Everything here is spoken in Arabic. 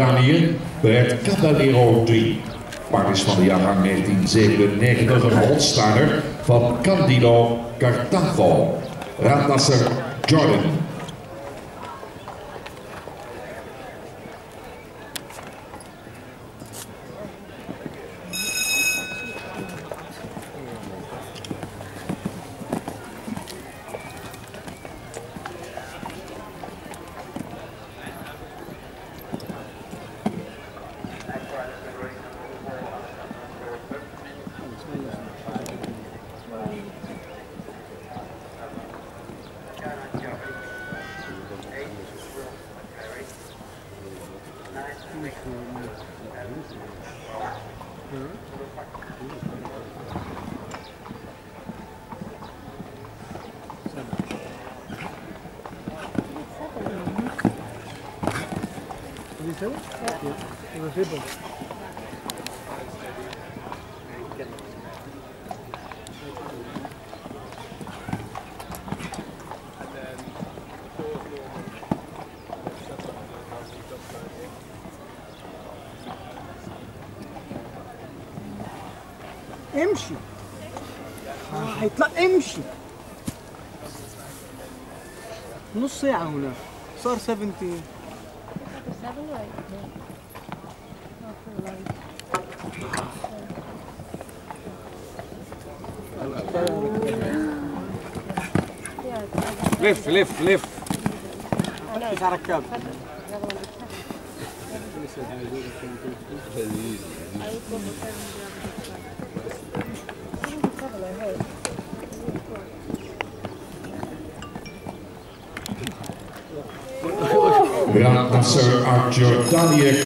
Jordanië werd Caballero 3. Paard is van de jaargang 1997 een Holsteiner van Candido Cartago. Radnasser Jordan. Vous avez bon. امشي. هيطلع امشي. نص ساعة هنا. صار 17 لف لف لف. كيف ركب without Nasser Al-Jordaniak.